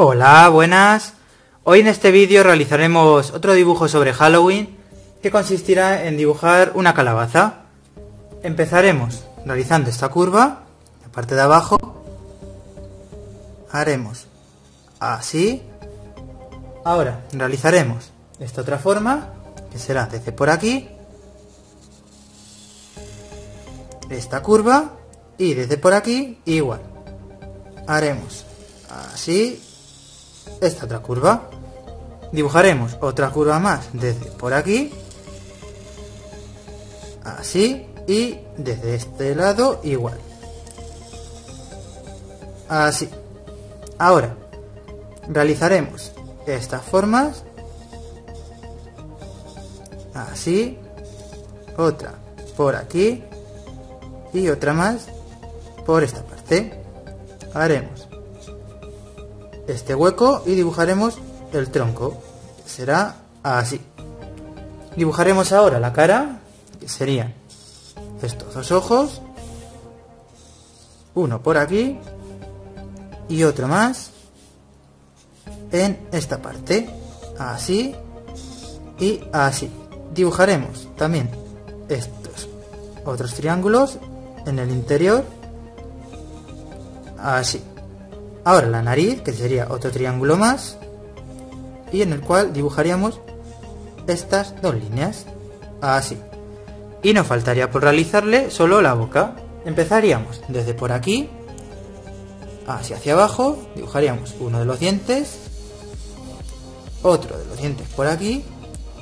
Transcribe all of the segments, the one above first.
Hola, buenas. Hoy en este vídeo realizaremos otro dibujo sobre Halloween que consistirá en dibujar una calabaza. Empezaremos realizando esta curva, la parte de abajo. Haremos así. Ahora realizaremos esta otra forma, que será desde por aquí. Esta curva y desde por aquí igual. Haremos así esta otra curva. Dibujaremos otra curva más desde por aquí. Así. Y desde este lado igual. Así. Ahora, realizaremos estas formas. Así. Otra por aquí. Y otra más por esta parte. Haremos este hueco y dibujaremos el tronco. Será así. Dibujaremos ahora la cara, que serían estos dos ojos. Uno por aquí y otro más en esta parte. Así y así. Dibujaremos también estos otros triángulos en el interior. Así. Ahora la nariz, que sería otro triángulo más, y en el cual dibujaríamos estas dos líneas, así. Y nos faltaría por realizarle solo la boca. Empezaríamos desde por aquí, así hacia abajo, dibujaríamos uno de los dientes, otro de los dientes por aquí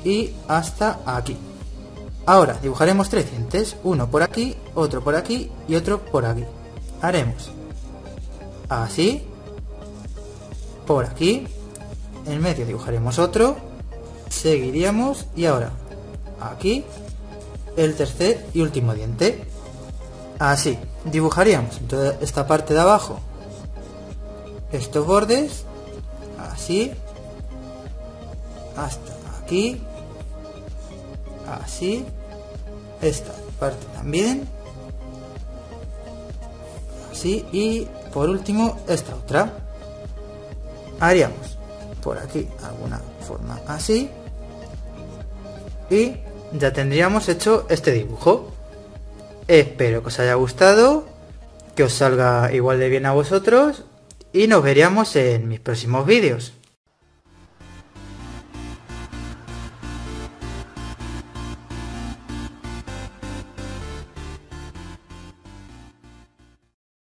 y hasta aquí. Ahora dibujaremos tres dientes, uno por aquí, otro por aquí y otro por aquí. Haremos así por aquí. En medio dibujaremos otro. Seguiríamos. Y ahora aquí. El tercer y último diente. Así, dibujaríamos. Esta parte de abajo. Estos bordes, así, hasta aquí, así, esta parte también, así. Y por último esta otra haríamos por aquí alguna forma así. Y ya tendríamos hecho este dibujo. Espero que os haya gustado que os salga igual de bien a vosotros y nos veríamos en mis próximos vídeos